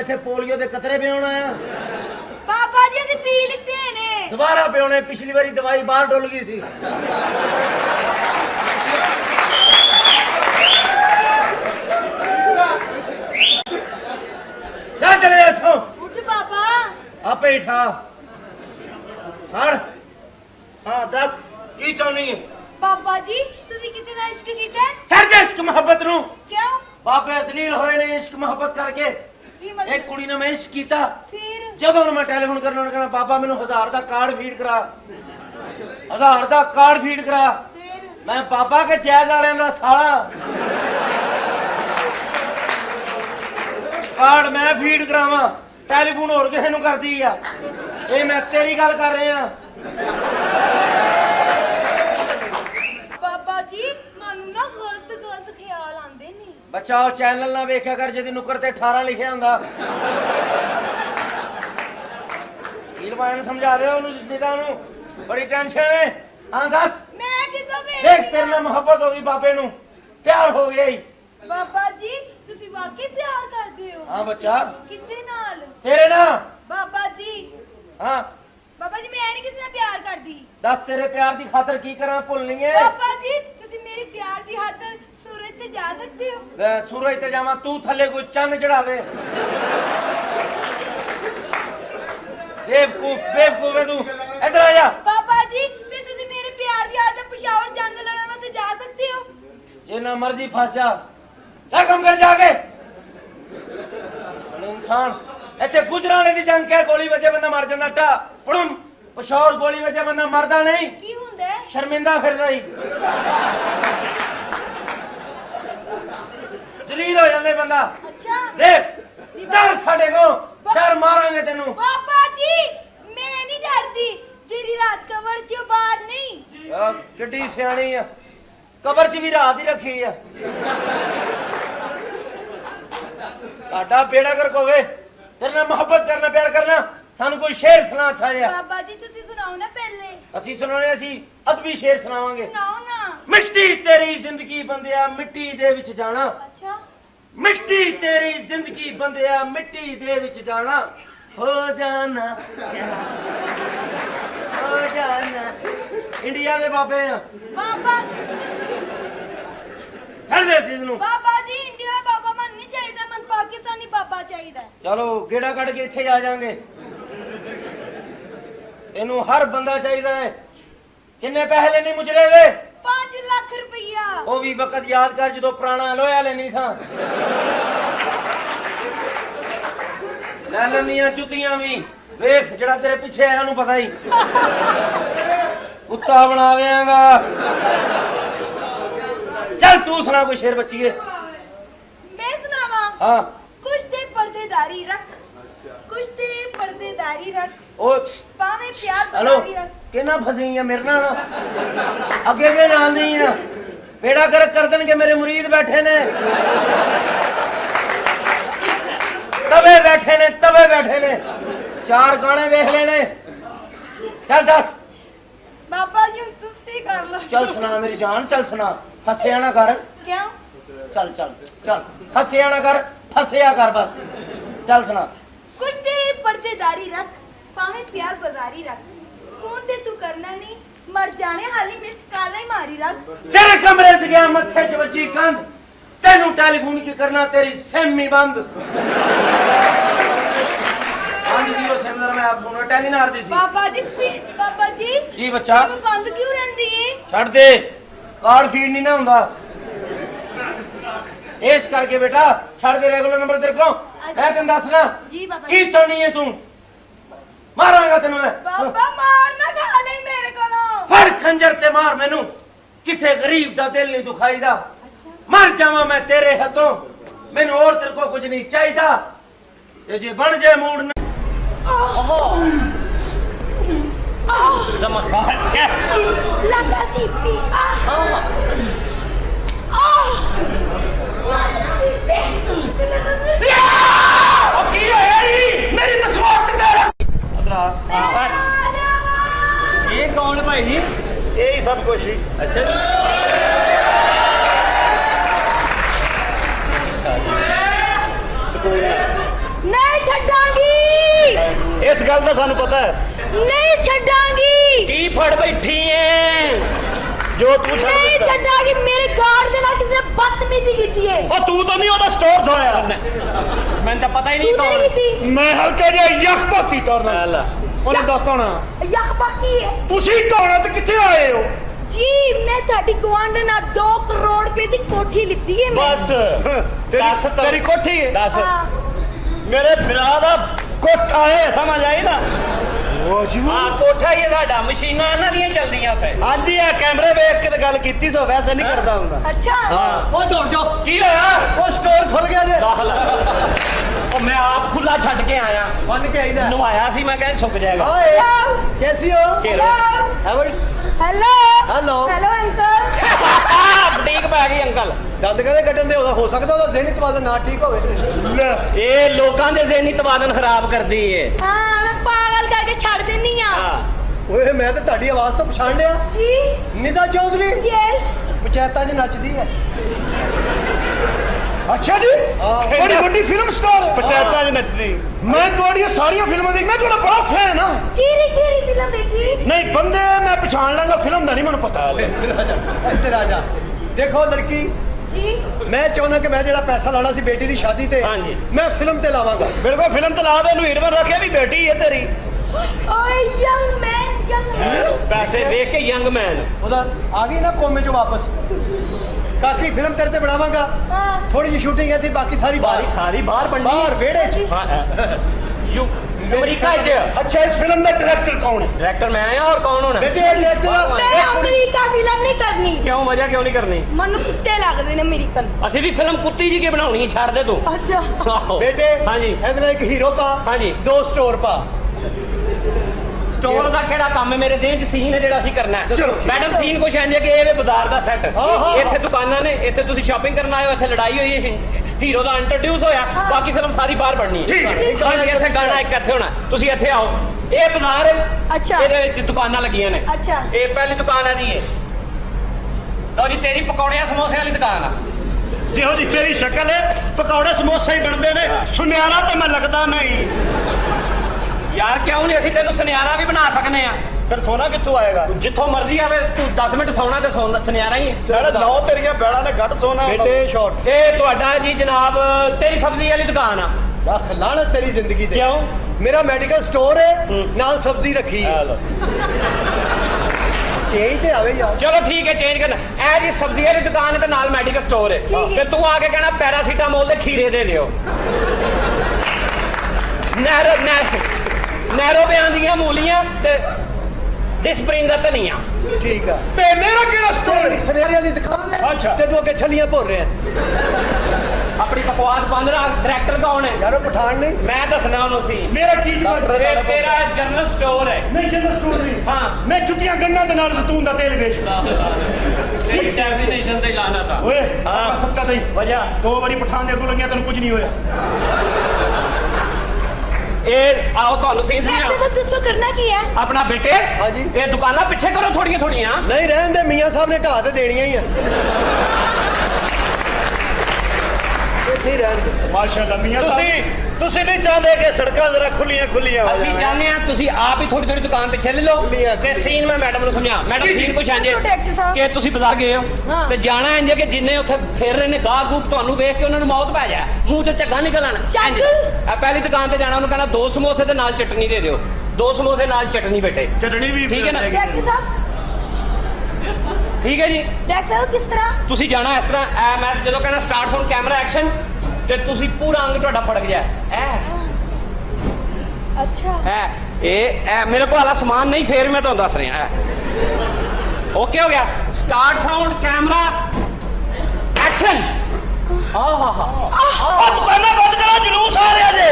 ਇੱਥੇ ਪੋਲੀਓ ਦੇ ਕਤਰੇ ਪਿਉਣ ਆਇਆ। ਬਾਬਾ ਜੀ ਅਸੀਂ ਪੀ ਲਿੱਤੇ ਨੇ। ਦੁਬਾਰਾ ਪਿਉਣੇ ਪਿਛਲੀ ਵਾਰੀ ਦਵਾਈ ਬਾਹਰ ਡੁੱਲ ਗਈ ਸੀ। ਜਾ ਚਲੇ ਇੱਥੋਂ। ਉੱਠ ਬਾਬਾ। ਆਪੇ ਹੀ ਠਾ ਹੜ। ਹਾਂ ਦੱਸ ਕੀ ਚਾਹੁੰਦੀ ਹੈ ਬਾਬਾ ਜੀ ਤੁਸੀਂ ਕਿਸੇ ਨਾਲ ਇਸ਼ਕ ਕੀਤਾ? ਛੱਡ ਦੇ ਇਸ਼ਕ ਮੁਹੱਬਤ ਨੂੰ। ਕਿਉਂ? ਬਾਬੇ ਅਸਲੀਲ ਹੋਏ ਨੇ ਇਸ਼ਕ ਮੁਹੱਬਤ ਕਰਕੇ। ਕੀ ਕੁੜੀ ਨੇ ਮੈਂ ਇਸ਼ਕ ਕੀਤਾ। ਫਿਰ? ਜਦੋਂ ਉਹਨੂੰ ਮੈਂ ਟੈਲੀਫੋਨ ਕਰਨਾ ਉਹਨੇ ਕਹਿਣਾ ਬਾਬਾ ਮੈਨੂੰ ਹਜ਼ਾਰ ਦਾ ਕਾਰਡ ਫੀਡ ਕਰਾ। ਹਜ਼ਾਰ ਦਾ ਕਾਰਡ ਫੀਡ ਕਰਾ। ਫਿਰ? ਮੈਂ ਬਾਬਾ ਕੇ ਜੈਦ ਵਾਲਿਆਂ ਦਾ ਸਾਲਾ। ਕਾਰਡ ਮੈਂ ਫੀਡ ਕਰਾਵਾਂ। ਟੈਲੀਫੋਨ ਹੋਰ ਕਿਸੇ ਨੂੰ ਕਰਦੀ ਆ। ਇਹ ਮੈਂ ਤੇਰੀ ਗੱਲ ਕਰ ਰਿਹਾ ਬਾਬਾ ਜੀ ਮੈਨੂੰ ਨਾ ਗਲਤ ਗਲਤ ਖਿਆਲ ਆਉਂਦੇ ਨੇ ਬੱਚਾ ਉਹ ਚੈਨਲ ਨਾ ਵੇਖਿਆ ਕਰ ਜਿਹਦੀ ਨੁੱਕਰ ਤੇ 18 ਲਿਖਿਆ ਹੁੰਦਾ। ਵੀਰਵਾਨ ਨੂੰ ਸਮਝਾ ਦਿਓ ਉਹਨੂੰ ਨਿਦਾ ਨੂੰ। ਬੜੀ ਟੈਨਸ਼ਨ ਹੈ। ਹਾਂ ਦੱਸ। ਮੈਂ ਕਿਦੋਂ ਵੇਖ ਦੇਖ ਤੇਰੇ ਨਾਲ ਮੁਹੱਬਤ ਹੋ ਗਈ ਬਾਬੇ ਨੂੰ। ਪਿਆਰ ਹੋ ਗਿਆ ਈ ਬਾਬਾ ਜੀ ਤੁਸੀਂ ਵਾਕਈ ਪਿਆਰ ਕਰਦੇ ਹੋ? ਹਾਂ ਬੱਚਾ। ਕਿਸਦੇ ਨਾਲ? ਤੇਰੇ ਨਾਲ। ਬਾਬਾ ਜੀ। ਹਾਂ। ਬਾਬਾ ਜੀ ਮੈਂ ਨਹੀਂ ਕਿਸੇ ਨਾਲ ਪਿਆਰ ਕਰਦੀ। ਦੱਸ ਤੇਰੇ ਪਿਆਰ ਦੀ ਖਾਤਰ ਕੀ ਕਰਾਂ ਭੁੱਲਣੀ ਏ ਬਾਬਾ ਜੀ ਤੁਸੀਂ ਮੇਰੀ ਪਿਆਰ ਦੀ ਖਾਤਰ ਤੇ ਜਾ ਸਕਦੇ ਹੋ? ਲੈ, ਸੂਰਜ ਤੇ ਜਾਵਾਂ ਤੂੰ ਥੱਲੇ ਕੋਈ ਚੰਨ ਚੜਾ ਦੇ। ਬੇਵਕੂਫ ਬੇਵਕੂਫ ਹੈ ਤੂੰ। ਇੱਧਰ ਆ ਜਾ। ਬਾਬਾ ਜੀ ਫਿਰ ਤੁਸੀਂ ਮੇਰੇ ਪਿਆਰ ਦੀ ਖਾਤਰ ਪਸ਼ਾਵਰ ਜੰਗ ਲੜਨ ਵਾਸਤੇ ਜਾ ਸਕਦੇ ਹੋ? ਜਿੰਨਾ ਮਰਜ਼ੀ ਫਸ ਜਾ। ਜਾ ਕੰਮ ਕਰ ਜਾ ਕੇ। ਇਨਸਾਨ। ਇੱਥੇ ਗੁਜਰਾਣੇ ਦੀ ਜੰਗ ਹੈ ਗੋਲੀ ਵੱਜੇ ਬੰਦਾ ਮਰ ਜਾਂਦਾ ਟਾ ਪੜੂੰ ਪਸ਼ੌਰ ਗੋਲੀ ਵੱਜੇ ਬੰਦਾ ਮਰਦਾ ਨਹੀਂ। ਕੀ ਹੁੰਦਾ ਹੈ? ਸ਼ਰਮਿੰਦਾ ਫਿਰਦਾ ਹੀ ਜਲੀਲ ਹੋ ਜਾਂਦੇ ਬੰਦਾ। ਅੱਛਾ। ਦੇਖ ਚੱਲ ਸਾਡੇ ਕੋ ਡਰ ਮਾਰਾਂਗੇ ਤੈਨੂੰ। ਬਾਬਾ ਜੀ ਮੈਂ ਨਹੀਂ ਡਰਦੀ। ਤੇਰੀ ਰਾਤ ਕਮਰ ਚ ਬਾਹਰ ਨਹੀਂ। ਆ, ਕਿੱਡੀ ਸਿਆਣੀ ਆ। ਕਬਰ 'ਚ ਵੀ ਰਾਤ ਹੀ ਰੱਖੀ ਆ। ਸਾਡਾ ਬੇੜਾ ਕਰ ਕੋਵੇ ਤੇਰੇ ਨਾਲ ਮੁਹੱਬਤ ਕਰਨਾ ਪਿਆਰ ਕਰਨਾ ਸਾਨੂੰ ਕੋਈ ਸ਼ੇਰ ਸੁਣਾ ਅੱਛਾ ਜਿਹਾ ਬਾਬਾ ਜੀ ਤੁਸੀਂ ਸੁਣਾਓ ਨਾ ਪਹਿਲੇ। ਅਸੀਂ ਸੁਣਾਉਣੇ ਅਸੀਂ ਅਦਬੀ ਸ਼ੇਰ ਸੁਣਾਵਾਂਗੇ। ਸੁਣਾਓ ਨਾ। ਮਿੱਟੀ ਤੇਰੀ ਜ਼ਿੰਦਗੀ ਬੰਦਿਆ ਮਿੱਟੀ ਦੇ ਵਿੱਚ ਜਾਣਾ। ਅੱਛਾ। ਮਿੱਟੀ ਤੇਰੀ ਜ਼ਿੰਦਗੀ ਬੰਦਿਆ ਮਿੱਟੀ ਦੇ ਵਿੱਚ ਜਾਣਾ। ਹੋ ਜਾਣਾ। ਹੋ ਜਾਣਾ। ਇੰਡੀਆ ਦੇ ਬਾਬੇ ਆ। ਬਾਬਾ। ਹਰਦੇ ਸੀ ਨੂੰ ਬਾਬਾ ਜੀ ਇੰਡੀਆ ਬਾਬਾ ਮਨ ਨਹੀਂ ਚਾਹੀਦਾ। ਮਨ ਪਾਕਿਸਤਾਨੀ ਬਾਬਾ ਚਾਹੀਦਾ। ਚਲੋ ਗੇੜਾ ਕੱਢ ਕੇ ਇੱਥੇ ਆ ਜਾਾਂਗੇ। ਤੈਨੂੰ ਹਰ ਬੰਦਾ ਚਾਹੀਦਾ ਹੈ। ਕਿੰਨੇ ਪੈਸੇ ਲੈਣੇ ਮੁਜਰੇ ਦੇ? 5 ਲੱਖ ਰੁਪਈਆ ਉਹ ਵੀ ਵਕਤ ਯਾਦ ਕਰ ਜਦੋਂ ਪੁਰਾਣਾ ਲੋਹਾ ਲੈਣੀ ਸਾਂ। ਲੈ ਲੈਂਦੀਆਂ ਜੁੱਤੀਆਂ ਵੀ। ਵੇਖ ਜਿਹੜਾ ਤੇਰੇ ਪਿੱਛੇ ਆਇਆ ਉਹਨੂੰ ਪਤਾ ਹੀ। ਕੁੱਤਾ ਬਣਾ ਦੇਵਾਂਗਾ। ਚੱਲ ਤੂੰ ਸੁਣਾ ਕੋਈ ਸ਼ੇਰ ਬੱਚੀਏ। ਮੈਂ ਸੁਣਾਵਾਂ? ਹਾਂ। ਕੁਛ ਤੇ ਪਰਦੇਦਾਰੀ ਰੱਖ। ਕੁਛ ਤੇ ਪਰਦੇਦਾਰੀ ਰੱਖ। ਉਹ ਪਾਵੇਂ ਪਿਆਰ ਹਲੋ ਰੱਖ। ਕਿੰਨਾ ਫਸੀ ਆ ਮੇਰੇ ਨਾਲ। ਅੱਗੇ ਅੱਗੇ ਜਾਂਦੀ ਆ। ਬੇੜਾ ਕਰ ਕਰ ਦੇਣਗੇ ਮੇਰੇ ਮੁਰੀਦ ਬੈਠੇ ਨੇ ਤਵੇ ਬੈਠੇ ਨੇ ਤਵੇ ਬੈਠੇ ਨੇ ਚਾਰ ਗਾਣੇ ਵੇਖ ਲੈਣੇ ਚੱਲ ਦੱਸ ਬਾਬਾ ਜੀ ਹੁਣ ਤੁਸੀਂ ਕਰ ਲਓ ਚੱਲ ਸੁਣਾ ਮੇਰੀ ਜਾਨ ਚੱਲ ਸੁਣਾ ਹੱਸਿਆ ਨਾ ਕਰ ਕਿਉਂ ਚੱਲ ਚੱਲ ਚੱਲ ਹੱਸਿਆ ਨਾ ਕਰ ਹੱਸਿਆ ਕਰ ਬਸ ਚੱਲ ਸੁਣਾ ਕੁਛ ਤੇ ਪਰਦੇਦਾਰੀ ਰੱਖ ਭਾਵੇਂ ਪਿਆਰ ਬਜ਼ਾਰੀ ਰੱਖ ਫੋਨ ਤੇ ਤੂੰ ਕਰਨਾ ਨਹੀਂ ਮਰ ਜਾਣੇ ਹਾਲੀ ਮਿਸ ਕਾਲਾ ਹੀ ਮਾਰੀ ਰੱਖ। ਤੇਰੇ ਕਮਰੇ 'ਚ ਗਿਆ ਮੱਥੇ 'ਚ ਵੱਜੀ ਕੰਧ। ਤੈਨੂੰ ਟੈਲੀਫੋਨ ਕੀ ਕਰਨਾ ਤੇਰੀ ਸਿਮ ਹੀ ਬੰਦ। ਹਾਂਜੀ ਜੀ ਉਹ ਸਿਮ ਦਾ ਮੈਂ ਆਪ ਫੋਨ ਟੈਲੀਨਾਰ ਦੀ ਸੀ। ਬਾਬਾ ਜੀ ਸੀ- ਬਾਬਾ ਜੀ ਜੀ ਬੱਚਾ? ਇਹ ਬੰਦ ਕਿਉਂ ਰਹਿੰਦੀ ਏ? ਛੱਡ ਦੇ ਕਾਰਡ ਫੀਡ ਨਹੀਂ ਨਾ ਹੁੰਦਾ। ਇਸ ਕਰਕੇ ਬੇਟਾ ਛੱਡ ਦੇ ਰੈਗੂਲਰ ਨੰਬਰ ਤੇਰੇ ਕੋਲ। ਮੈਂ ਤੈਨੂੰ ਦੱਸਣਾ ਜੀ ਬਾਬਾ ਕੀ ਚਾਹਣੀ ਹੈ ਤੂੰ? ਮਾਰਾਂਗਾ ਤੈਨੂੰ ਮੈਂ। ਬਾਬਾ ਮਾਰ ਨਾ ਖਾ ਲੈ ਮੇਰੇ ਕੋਲੋਂ। ਫੜ ਖੰਜਰ ਤੇ ਮਾਰ ਮੈਨੂੰ। ਕਿਸੇ ਗਰੀਬ ਦਾ ਦਿਲ ਨਹੀਂ ਦੁਖਾਈਦਾ। ਮਰ ਜਾਵਾਂ ਮੈਂ ਤੇਰੇ ਹੱਥੋਂ। ਮੈਨੂੰ ਹੋਰ ਤੇਰੇ ਕੋਲ ਕੁਝ ਨਹੀਂ ਚਾਹੀਦਾ। ਤੇ ਜੇ ਬਣ ਜਾਏ ਮੂਡ ਨਾ ਜ਼ਮਾ ਗਿਆ ਲੱਗਾ ਸੀ ਪੀ ਆ ਹਾਂ ਉਹ ਕੀ ਹੋਇਆ ਜੀ? ਮੇਰੀ ਮਸਵਾਕ ਤੇ ਅਦਰਾ ਇਹ ਕੌਣ ਭਾਈ ਜੀ ਇਹ ਹੀ ਸਭ ਕੁਝ ਹੀ ਅੱਛਾ ਜੀ ਸਕੂਲ ਨਹੀਂ ਇਸ ਗੱਲ ਦਾ ਸਾਨੂੰ ਪਤਾ ਹੈ ਨਹੀਂ ਛੱਡਾਂਗੀ ਕੀ ਫੜ ਬੈਠੀ ਐ ਜੋ ਤੂੰ ਛੱਡ ਨਹੀਂ ਦਿੱਤਾ ਛੱਡਾਂਗੀ ਮੇਰੇ ਗਾਰਡ ਦੇ ਨਾਲ ਕਿਸੇ ਨੇ ਬਦਤਮੀਜ਼ੀ ਕੀਤੀ ਹੈ ਉਹ ਤੂੰ ਤਾਂ ਨਹੀਂ ਉਹਦਾ ਸਟੋਰ ਧੋਇਆ ਮੈਨੂੰ ਤਾਂ ਪਤਾ ਹੀ ਨਹੀਂ ਤੂੰ ਕੌਣ ਮੈਂ ਹਲਕੇ ਜਿਹਾ ਯਖ ਉਹਨੇ ਬਾਕੀ ਹੈ ਤੁਸੀਂ ਕੌਣ ਹੋ ਤੇ ਕਿੱਥੇ ਆਏ ਹੋ? ਜੀ ਮੈਂ ਤੁਹਾਡੀ ਗੁਆਂਢ ਨਾਲ 2 ਕਰੋੜ ਰੁਪਏ ਦੀ ਕੋਠੀ ਲਿੱਤੀ ਹੈ ਮੈਂ। ਬਸ। ਦੱਸ ਤੇਰੀ। ਤੇਰੀ ਕੋਠੀ? ਹੈ ਦੱਸ। ਹਾਂ। ਮੇਰੇ ਵਿਆਹ ਦਾ ਕੋਠਾ ਹੈ ਸਮਝ ਆਈ ਨਾ? ਉਹ ਜੀ। ਹਾਂ ਕੋਠਾ ਹੀ ਹੈ ਸਾਡਾ ਮਸ਼ੀਨਾਂ ਇਹਨਾਂ ਦੀਆਂ ਚੱਲਦੀਆਂ ਉੱਥੇ ਹਾਂਜੀ ਇਹ ਕੈਮਰੇ ਵੇਖ ਕੇ ਤਾਂ ਗੱਲ ਕੀਤੀ ਸੋ ਵੈਸੇ ਨਹੀਂ ਕਰਦਾ ਹੁੰਦਾ। ਅੱਛਾ। ਹਾਂ। ਉਹ ਦੌੜ ਜਾ ਕੀ ਹੋਇਆ? ਉਹ ਸਟੋਰ ਖੁੱਲ ਗਿਆ ਜੇ। ਦਾਖਲ ਉਹ ਮੈਂ ਆਪ ਖੁੱਲਾ ਛੱਡ ਕੇ ਆਇਆ। ਬੰਨ ਕੇ ਆਈਦਾ। ਨਵਾਇਆ ਸੀ ਮੈਂ ਕਹਿੰਦਾ ਸੁੱਕ ਜਾਏਗਾ। ਓਏ? ਕੈਸੀ ਹੋ। ਹੈਵਲ ਹੈਲੋ Hello? ਹੈਲੋ ਅੰਕਲ ਬਟੀਕ ਪੈ ਗਈ ਅੰਕਲ ਦੰਦ ਕਦੇ ਕੱਢਣ ਦੇ ਉਹਦਾ ਹੋ ਸਕਦਾ ਉਹਦਾ ਜ਼ਿਹਨੀ ਤਵਾਜ਼ਨ ਨਾ ਠੀਕ ਹੋਵੇ। ਇਹ ਲੋਕਾਂ ਦੇ ਜ਼ਿਹਨੀ ਤਬਾਦਨ ਖਰਾਬ ਕਰਦੀ ਏ। ਹਾਂ ਮੈਂ ਪਾਗਲ ਕਰਕੇ ਛੱਡ ਦਿੰਨੀ ਆ। ਓਏ ਮੈਂ ਤਾਂ ਤੁਹਾਡੀ ਆਵਾਜ਼ ਤੋਂ ਪਛਾਣ ਲਿਆ। ਜੀ। ਨਿਦਾ ਚੌਧਰੀ? ਯੈਸ ਪੰਚਾਇਤਾਂ 'ਚ ਨੱਚਦੀ ਹੈ। ਅੱਛਾ ਜੀ। ਬੜੀ ਵੱਡੀ ਫਿਲਮ ਸਟਾਰ ਪੰਚਾਇਤਾਂ 'ਚ ਨੱਚਦੀ। ਮੈਂ ਤੁਹਾਡੀਆਂ ਸਾਰੀਆਂ ਫਿਲਮਾਂ ਦੇਖ ਮੈਂ ਤੁਹਾਡਾ ਬੜਾ ਫੈਨ ਹਾਂ। ਕਿਹੜੀ ਕਿਹੜੀ ਫਿਲਮ ਦੇਖੀ? ਨਹੀਂ ਬੰਦੇ ਮੈਂ ਪਛਾਣ ਲਾਂਗਾ ਫਿਲਮ ਦਾ ਨਹੀਂ ਮੈਨੂੰ ਪਤਾ। ਇੱਧਰ ਆ ਜਾ ਦੇਖੋ ਲੜਕੀ ਜੀ। ਮੈਂ ਚਾਹੁੰਦਾ ਕਿ ਮੈਂ ਜਿਹੜਾ ਪੈਸਾ ਲਾਣਾ ਸੀ ਬੇਟੀ ਦੀ ਸ਼ਾਦੀ ਤੇ ਹਾਂਜੀ। ਮੈਂ ਫਿਲਮ ਤੇ ਲਾਵਾਂਗਾ। ਬਿਲਕੁਲ ਫਿਲਮ ਤੇ ਲਾ ਦੇ ਇਹਨੂੰ ਹੀਰੋਇਨ ਰੱਖਿਆ ਵੀ ਬੇਟੀ ਹੈ ਤੇਰੀ। ਓਏ ਯੰਗ ਮੈਨ ਯੰਗ ਮੈਨ ਪੈਸੇ ਵੇਖ ਕੇ ਯੰਗ ਮੈਨ ਉਹਦਾ ਆ ਗਈ ਨਾ ਕੋਮੇ ਚੋਂ ਵਾਪਸ। ਕਾਕੀ ਫਿਲਮ ਤੇਰੇ ਤੇ ਬਣਾਵਾਂਗਾ। ਥੋੜੀ ਜਿਹੀ ਸ਼ੂਟਿੰਗ ਸੀ ਬਾਕੀ ਸਾਰੀ ਬਾਹਰ। ਸਾਰੀ ਬਾਹਰ ਬਣਨੀ। ਬਾਹਰ ਵਿਹੜੇ 'ਚ। ਯੂ ਅਮਰੀਕਾ 'ਚ। ਅੱਛਾ ਇਸ ਫਿਲਮ ਦਾ ਡਾਇਰੈਕਟਰ ਕੌਣ ਹੈ? ਡਾਇਰੈਕਟਰ ਮੈਂ ਆ ਔਰ ਕੌਣ ਹੋਣਾ? ਬੇਟੇ ਤੇਰਾ ਮੈਂ ਅਮਰੀਕਾ ਫਿਲਮ ਨਹੀਂ ਕਰਨੀ। ਕਿਉਂ ਵਜ੍ਹਾ ਕਿਉਂ ਨਹੀਂ ਕਰਨੀ? ਮੈਨੂੰ ਕੁੱਤੇ ਲੱਗਦੇ ਨੇ ਅਮਰੀਕਨ ਅਸੀਂ ਵੀ ਫਿਲਮ ਕੁੱਤੀ ਜੀ ਕੇ ਬਣਾਉਣੀ ਹੈ ਛੱਡ ਦੇ ਤੂੰ। ਅੱਛਾ। ਬੇਟੇ ਹਾਂਜੀ। ਇਹਦੇ ਨਾਲ ਇੱਕ ਹੀਰੋ ਪਾ। ਹਾਂਜੀ। ਦੋ ਸਟੋਰ ਪਾ। ਸਟੋਰ ਦਾ ਕਿਹੜਾ ਕੰਮ ਹੈ? ਮੇਰੇ ਦੇਹ 'ਚ ਸੀਨ ਹੈ ਜਿਹੜਾ ਅਸੀਂ ਕਰਨਾ ਹੈ। ਚਲੋ। ਮੈਡਮ ਸੀਨ ਕੁਛ ਇੰਜ ਹੈ ਕਿ ਇਹ ਵੇ ਬਾਜ਼ਾਰ ਦਾ ਸੈੱਟ ਇੱਥੇ ਦੁਕਾਨਾਂ ਨੇ ਇੱਥੇ ਤੁਸੀਂ ਸ਼ਾਪਿੰਗ ਕਰਨ ਆਏ ਹੋ ਇੱਥੇ ਲੜਾਈ ਹੋਈ ਹੈ। ਹੀਰੋ ਦਾ ਇੰਟਰੋਡਿਊਸ ਹੋਇਆ। ਬਾਕੀ ਫਿਲਮ ਸਾਰੀ ਬਾਹਰ ਬਣਨੀ ਠੀਕ ਹੈ। ਹੈ। ਹਾਂਜੀ ਇੱਥੇ ਗਾਣਾ ਇੱਕ ਇੱਥੇ ਹੋਣਾ। ਤੁਸੀਂ ਇੱਥੇ ਆਓ। ਇਹ ਬਾਜ਼ਾਰ ਹੈ। ਅੱਛਾ। ਇਹਦੇ ਵਿੱਚ ਦੁਕਾਨਾਂ ਲੱਗੀਆਂ ਨੇ। ਅੱਛਾ। ਇਹ ਪਹਿਲੀ ਦੁਕਾਨ ਹੈ ਜੀ ਇਹ। ਲਓ ਜੀ ਤੇਰੀ ਪਕੌੜਿਆਂ ਸਮੋਸੇ ਵਾਲੀ ਦੁਕਾਨ ਆ। ਜਿਹੋ ਜੀ ਮੇਰੀ ਸ਼ਕਲ ਹੈ ਪਕੌੜੇ ਸਮੋਸੇ ਹੀ ਬਣਦੇ ਨੇ। ਸੁਨਿਆਰਾ ਤੇ ਮੈਂ ਲੱਗਦਾ ਨਹੀਂ। ਯਾਰ ਕਿਉਂ ਨਹੀਂ ਅਸੀਂ ਤੈਨੂੰ ਸੁਨਿਆਰਾ ਵੀ ਬਣਾ ਸਕਨੇ ਆ? ਫਿਰ ਸੋਨਾ ਕਿੱਥੋਂ ਆਏਗਾ? ਜਿੱਥੋਂ ਮਰਜ਼ੀ ਆਵੇ ਤੂੰ 10 ਮਿੰਟ ਸੌਣਾ ਤੇ ਸੌਣਾ ਸੁਨਿਆਰਾ ਹੀ ਹੈ ਨਾਲੇ ਨੌ ਤੇਰੀਆਂ ਬੈੜਾਂ ਨੇ ਗੱਡ ਸੋਨਾ। ਬੇਟੇ ਸ਼ਾਟ। ਇਹ ਤੁਹਾਡਾ ਜੀ ਜਨਾਬ ਤੇਰੀ ਸਬਜ਼ੀ ਵਾਲੀ ਦੁਕਾਨ ਆ। ਲੱਖ ਲਾਣਤ ਤੇਰੀ ਜ਼ਿੰਦਗੀ ਤੇ। ਕਿਉਂ? ਮੇਰਾ ਮੈਡੀਕਲ ਸਟੋਰ ਹੈ ਹੂੰ। ਨਾਲ ਸਬਜ਼ੀ ਰੱਖੀ ਹੈ ਚੇਂਜ ਤੇ ਆਵੇ ਯਾਰ। ਚਲੋ ਠੀਕ ਹੈ ਚੇਂਜ ਕਰਨਾ। ਇਹ ਜੀ ਸਬਜ਼ੀ ਵਾਲੀ ਦੁਕਾਨ ਤੇ ਨਾਲ ਮੈਡੀਕਲ ਸਟੋਰ ਹੈ ਹੈ। ਤੇ ਤੂੰ ਆ ਕੇ ਕਹਿਣਾ ਪੈਰਾਸੀਟਾਮੋਲ ਦੇ ਖੀਰੇ ਦੇ ਦਿਓ ਨਹਿਰੋ ਨਹਿ- ਨਹਿਰੋ ਬਿਆਨ ਦੀਆਂ ਮੂਲੀਆਂ ਤੇ ਡਿਸਪਰਿਨ ਦਾ ਧਨੀਆ ਠੀਕ ਆ ਤੇ ਮੇਰਾ ਕਿਹੜਾ ਸਟੋਰ ਤੇਰੀ ਸੁਨਿਆਰਿਆਂ ਦੀ ਦੁਕਾਨ ਹੈ ਅੱਛਾ। ਤੇ ਤੂੰ ਅੱਗੇ ਛਲੀਆਂ ਭੁਰ ਰਿਹਾ ਆਪਣੀ ਬਕਵਾਸ ਬੰਦ ਰੱਖ ਡਾਇਰੈਕਟਰ ਕੌਣ ਹੈ ਯਾਰ ਉਹ ਪਠਾਨ ਨਹੀਂ ਮੈਂ ਦੱਸਣਾ ਉਹਨੂੰ ਸੀ ਮੇਰਾ ਕੀ ਇਹ ਤੇਰਾ ਜਨਰਲ ਸਟੋਰ ਹੈ ਨਹੀਂ ਜਨਰਲ ਸਟੋਰ ਨਹੀਂ ਹਾਂ ਮੈਂ ਚੁੱਕੀਆਂ ਗੰਨਾਂ ਦੇ ਨਾਲ ਜ਼ੈਤੂਨ ਦਾ ਤੇਲ ਵੇਚਦਾ ਤੇਰੀ ਡੈਫੀਨੇਸ਼ਨ ਤੇ ਲਾਣਾ ਤਾਂ ਓਏ ਹਾਂ। ਹਾਂ ਸੱਤਾ ਨਹੀਂ ਵਜਾ ਦੋ ਵਾਰੀ ਪਠਾਨ ਦੇ ਅੱਗੋਂ ਲੱਗਿਆ ਤੈਨੂੰ ਕੁਝ ਨਹੀਂ ਹੋਇਆ ਇਹ ਆਓ ਤੁਹਾਨੂੰ ਵੈਸੇ ਸਮਝਾਓ ਤਾਂ ਦੱਸੋ ਕਰਨਾ ਕੀ ਹੈ? ਆਪਣਾ ਬੇਟੇ ਹਾਂਜੀ। ਇਹ ਦੁਕਾਨਾਂ ਪਿੱਛੇ ਕਰੋ ਥੋੜੀਆਂ ਥੋੜੀਆਂ। ਨਹੀਂ ਰਹਿਣ ਦੇ ਮੀਆਂ ਸਾਹਿਬ ਨੇ ਢਾਹ ਤੇ ਦੇਣੀਆਂ ਹੀ ਆ। ਇੱਥੇ ਹੀ ਰਹਿਣ ਦੇ ਮਾਸ਼ਾਅੱਲਾ ਮੀਆਂ ਸਾਹਿਬ। ਤੁਸੀਂ ਤੁਸੀਂ ਨਹੀਂ ਚਾਹੁੰਦੇ ਕਿ ਸੜਕਾਂ ਜ਼ਰਾ ਖੁੱਲੀਆਂ ਖੁੱਲੀਆਂ ਹੋ ਅਸੀਂ ਜਾਣ। ਚਾਹੁੰਦੇ ਆ ਤੁਸੀਂ ਆਪ ਹੀ ਥੋੜੀ ਥੋੜੀ ਦੁਕਾਨ ਪਿੱਛੇ ਲੈ ਲਓ ਤੇ ਸੀਨ ਮੈਂ ਮੈਡਮ ਨੂੰ ਸਮਝਾ ਮੈਡਮ ਸੀਨ ਇੰਜ ਡਾਇਰੈਕਟਰ ਸਾਹਿਬ। ਕਿ ਤੁਸੀਂ ਬਾਜ਼ਾਰ ਗਏ ਹੋ ਹਾਂ। ਤੇ ਜਾਣਾ ਇੰਜ ਕਿ ਜਿੰਨੇ ਉੱਥੇ ਫਿਰ ਰਹੇ ਨੇ ਗਾਹ ਗੂਕ ਤੁਹਾਨੂੰ ਵੇਖ ਕੇ ਉਹਨਾਂ ਨੂੰ ਮੌਤ ਪੈ ਜਾ ਮੂੰਹ ਚੋਂ ਝੱਗਾ ਨਿਕਲ ਆਣਾ ਚੱਕ। ਆ ਪਹਿਲੀ ਦੁਕਾਨ ਤੇ ਜਾਣਾ ਉਹਨੂੰ ਕਹਿਣਾ ਦੋ ਸਮੋਸੇ ਤੇ ਨਾਲ ਚਟਨੀ ਦੇ ਦਿਓ। ਦੋ ਸਮੋਸੇ ਨਾਲ ਚਟਨੀ ਬੇਟੇ। ਚਟਣੀ ਵੀ ਠੀਕ ਹੈ ਨਾ? ਡਾਇਰੈਕਟਰ ਸਾਹਿਬ। ਠੀਕ ਹੈ ਜੀ। ਡਾਇਰੈਕਟਰ ਸਾਹਿਬ ਕਿਸ ਤਰ੍ਹਾਂ? ਤੁਸੀਂ ਜਾਣਾ ਇਸ ਤਰ੍ਹਾਂ। ਐ ਮੈਂ ਜਦੋਂ ਕਹਿੰਦਾ ਸਟਾਰਟ ਫਰਮ ਕੈਮਰਾ ਐਕਸ਼ਨ ਤੇ ਤੁਸੀਂ ਪੂਰਾ ਅੰਗ ਤੁਹਾਡਾ ਫੜਕ ਜਾ ਐ। ਅੱਛਾ। ਹੈ ਇਹ ਇਹ ਮੇਰੇ ਕੋਲ ਵਾਲਾ ਸਮਾਨ ਨਹੀਂ ਫੇਰ ਮੈਂ ਤੁਹਾਨੂੰ ਦੱਸ ਰਿਹਾ ਹੈ ਓਕੇ ਹੋ ਗਿਆ। ਸਟਾਰਟ ਸਾਊਂਡ ਕੈਮਰਾ ਐਕਸ਼ਨ ਆਹ ਹਾ ਹਾ ਉਹ ਦੁਕਾਨਾਂ ਬੰਦ ਕਰੋ ਜਲੂਸ ਆ ਰਿਹਾ ਜੇ।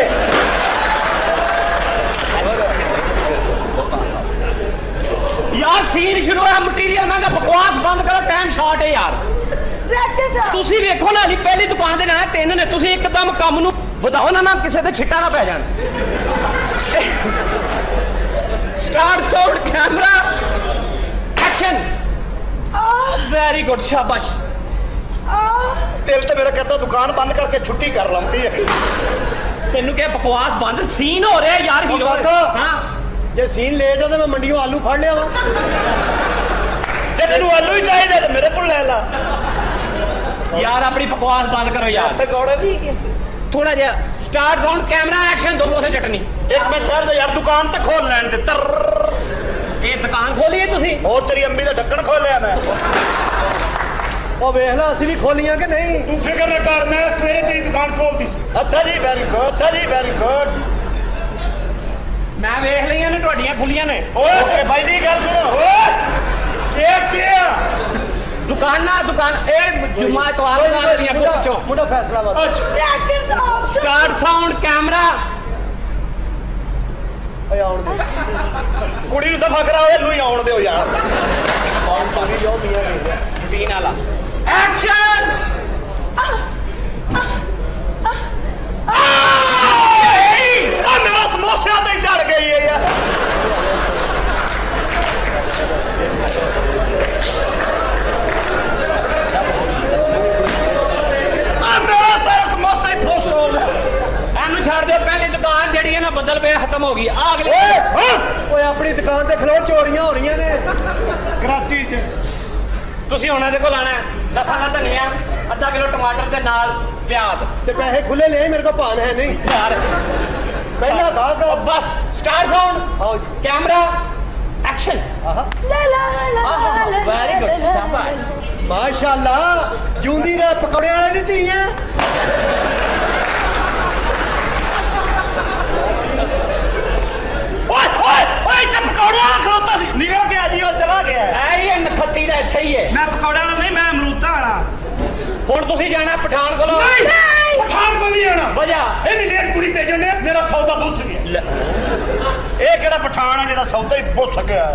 ਯਾਰ ਸੀਨ ਸ਼ੁਰੂ ਹੋਇਆ ਮਟੀਰੀਅਲ ਮਹਿੰਗਾ ਬਕਵਾਸ ਬੰਦ ਕਰੋ ਟਾਈਮ ਸ਼ਾਰਟ ਹੈ ਯਾਰ। ਤੁਸੀਂ ਵੇਖੋ ਨਾ ਜੀ ਪਹਿਲੀ ਦੁਕਾਨ ਤਿੰਨ ਨੇ ਤੁਸੀਂ ਇੱਕਦਮ ਕੰਮ ਨੂੰ ਵਧਾਓ ਨਾ ਨਾ ਕਿਸੇ ਦੇ ਛਿੱਟਾ ਨਾ ਪੈ ਜਾਣ। Start sound camera action very good ਸ਼ਾਬਾਸ਼। ਦਿਲ ਤੇ ਮੇਰਾ ਕਰਦਾ ਦੁਕਾਨ ਬੰਦ ਕਰਕੇ ਛੁੱਟੀ ਕਰ ਲੰਦੀ ਹੈ। ਤੈਨੂੰ ਕਿਹਾ ਬਕਵਾਸ ਬੰਦ ਸੀਨ ਹੋ ਰਿਹਾ ਯਾਰ ਹੀਰੋ। ਹਾਂ। ਜੇ ਸੀਨ ਲੇਟ ਹੋ ਤਾਂ ਮੈਂ ਮੰਡੀੋਂ ਆਲੂ ਫੜ ਲਿਆ ਵਾ ਜੇ ਤੈਨੂੰ ਆਲੂ ਹੀ ਚਾਹੀਦੇ ਤੇ ਮੇਰੇ ਕੋਲ ਲੈ ਲਾ ਯਾਰ ਆਪਣੀ ਬਕਵਾਸ ਬੰਦ ਕਰੋ ਯਾਰ। ਪਕੌੜੇ ਠੀਕ ਹੈ ਥੋੜਾ ਜਿਹਾ ਸਟਾਰਟ ਸਾਊਂਡ ਕੈਮਰਾ ਐਕਸ਼ਨ ਦੋ ਪਾਸੇ ਚਟਨੀ। ਇੱਕ ਮਿੰਟ ਠਹਿਰ ਜਾ ਯਾਰ ਦੁਕਾਨ ਤੇ ਖੋਲ ਲੈਣ ਦੇ ਤਰ। ਇਹ ਦੁਕਾਨ ਖੋਲੀ ਹੈ ਤੁਸੀਂ? ਹੋਰ ਤੇਰੀ ਅੰਮੀ ਦਾ ਢੱਕਣ ਖੋਲਿਆ ਮੈਂ। ਉਹ ਵੇਖ ਲੈ ਅਸੀਂ ਵੀ ਖੋਲੀਆਂ ਕਿ ਨਹੀਂ? ਤੂੰ ਫਿਕਰ ਨਾ ਕਰ ਮੈਂ ਸਵੇਰੇ ਤੇਰੀ ਦੁਕਾਨ ਖੋਲਦੀ ਸੀ। ਅੱਛਾ ਜੀ ਵੈਰੀ ਗੁੱਡ ਅੱਛਾ ਜੀ ਵੈਰੀ ਗੁੱਡ ਮੈਂ ਵੇਖ ਲਈਆਂ ਨੇ ਤੁਹਾਡੀਆਂ ਖੁੱਲੀਆਂ ਨੇ। ਓਏ ਬਾਈ ਦੀ ਗੱਲ ਸੁਣੋ। ਓਏ ਇਹ ਕੀ ਆ ਦੁਕਾਨਾਂ ਦੁਕਾਨ ਇਹ ਜੁਮਾ ਇਤਵਾਰ ਦੁਕਾਨ ਦੀਆਂ ਪੁੱਛੋ ਮੁੰਡਾ ਫੈਸਲਾ ਵਾ ਅੱਛਾ ਐਕਸ਼ਨ ਦਾ ਆਪਸ਼ਨ ਸਟਾਰਟ ਸਾਊਂਡ ਕੈਮਰਾ ਓਏ ਆਉਣ ਦੇ ਕੁੜੀ ਨੂੰ ਦਫਾ ਕਰਾਓ ਇਹਨੂੰ ਹੀ ਆਉਣ ਦਿਓ ਯਾਰ ਆਉਣ ਤਾਂ ਵੀ ਜੋ ਮੀਆਂ ਨੇ ਰੂਟੀਨ ਵਾਲਾ ਐਕਸ਼ਨ ਆ ਮੇਰਾ ਸਮੋਸਿਆਂ ਤੇ ਚੜ ਗਈ ਹੈ ਯਾਰ ਆ ਮੇਰਾ ਸਾਰਾ ਸਮੋਸਾ ਹੀ ਫੋਸ ਹੋ ਗਿਆ ਇਹਨੂੰ ਛੱਡ ਦਿਓ ਪਹਿਲੀ ਦੁਕਾਨ ਜਿਹੜੀ ਹੈ ਨਾ ਬੱਦਲ ਪੇ ਖਤਮ ਹੋ ਗਈ ਆ ਅਗਲੀ ਓਏ ਹਾਂ ਓਏ ਆਪਣੀ ਦੁਕਾਨ ਤੇ ਖਲੋ ਚੋਰੀਆਂ ਹੋ ਰਹੀਆਂ ਨੇ। ਕਰਾਚੀ 'ਚ। ਤੁਸੀਂ ਹੁਣ ਇਹਦੇ ਕੋਲ ਆਣਾ ਹੈ। ਦਸਾਂ ਦਾ ਧਨੀਆ ਅੱਧਾ ਕਿਲੋ ਟਮਾਟਰ ਤੇ ਨਾਲ ਪਿਆਜ਼। ਤੇ ਪੈਸੇ ਖੁੱਲੇ ਲੈ ਮੇਰੇ ਕੋਲ ਭਾਨ ਹੈ ਨਹੀਂ। ਯਾਰ। ਪਹਿਲਾ ਗਾਹਕ ਉਹ ਬਸ ਸਟਾਰਟ ਸਾਊਂਡ ਆਓ ਜੀ। ਕੈਮਰਾ ਐਕਸ਼ਨ ਆਹਾ। ਲਾ ਲਾ ਲਾ ਲਾ ਲਾ ਵੈਰੀ ਗੁੱਡ ਸ਼ਾਬਾਸ਼ ਮਾਸ਼ਾਅੱਲਾ ਜੂੰਦੀ ਰੇ ਪਕੌੜੇ ਵਾਲੇ ਦੀ ਧੀ ਹੈ ਓਏ ਓਏ ਓਏ ਤੇ ਪਕੌੜੇ ਵਾਲਾ ਖਲੋਤਾ ਸੀ ਨਿਕਲ ਗਿਆ ਜੀ ਉਹ ਚਲਾ ਗਿਆ ਐ ਹੀ ਇਹ ਨਖੱਤੀ ਦਾ ਇੱਥੇ ਹੀ ਹੈ ਮੈਂ ਪਕੌੜਾ ਵਾਲਾ ਨਹੀਂ ਮੈਂ ਅਮਰੂਦਾ ਵਾਲਾ ਹੁਣ ਤੁਸੀਂ ਜਾਣਾ ਪਠਾਨ ਕੋਲੋਂ? ਨਹੀਂ। ਪਠਾਨ ਕੋਲ ਨਹੀਂ ਆਣਾ ਵਜਾ ਇਹ ਨਹੀਂ ਡੇਢ ਕੁੜੀ ਭੇਜਣ ਨੇ ਮੇਰਾ ਸੌਦਾ ਬੁੱਸ ਗਿਆ। ਇਹ ਕਿਹੜਾ ਪਠਾਨ ਹੈ ਜਿਹਦਾ ਸੌਦਾ ਹੀ ਬੁੱਸ ਗਿਆ?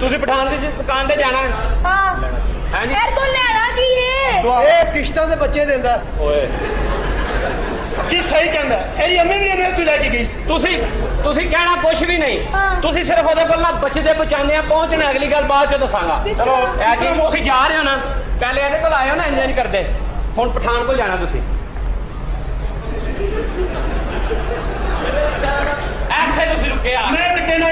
ਤੁਸੀਂ ਪਠਾਨ ਦੀ ਦੁਕਾਨ ਤੇ ਜਾਣਾ ਹੈ ਹਾਂ। ਹਾਂਜੀ ਇਹ ਤੋਂ ਲੈਣਾ ਕੀ ਏ? ਇਹ ਕਿਸ਼ਤਾਂ ਦੇ ਬੱਚੇ ਦਿੰਦਾ। ਓਏ। ਕੀ ਸਹੀ ਕਹਿੰਦਾ? ਇਹਦੀ ਅੰਮੀ ਵੀ ਇਹਨੇ ਤੂੰ ਲੈ ਕੇ ਗਈ ਤੁਸੀਂ ਤੁਸੀਂ ਕਹਿਣਾ ਕੁਝ ਵੀ ਨਹੀਂ। ਹਾਂ। ਤੁਸੀਂ ਸਿਰਫ ਉਹਦੇ ਕੋਲ ਨਾ ਬਚਦੇ ਬਚਾਉਂਦੇ ਪਹੁੰਚਣਾ ਅਗਲੀ ਗੱਲ ਬਾਅਦ ਚ ਦੱਸਾਂਗਾ। ਚਲੋ। ਐ ਜੀ ਤੁਸੀਂ ਜਾ ਰਹੇ ਹੋ ਨਾ। ਪਹਿਲੇ ਇਹਦੇ ਕੋਲ ਆਇਓ ਨਾ ਇੰਜ ਨਹੀਂ ਕਰਦੇ। ਹੁਣ ਪਠਾਨ ਕੋਲ ਜਾਣਾ ਤੁਸੀਂ। ਐਥੇ ਤੁਸੀਂ ਰੁਕੇ ਆ। ਮੈਂ ਤੇ ਕਹਿਣਾ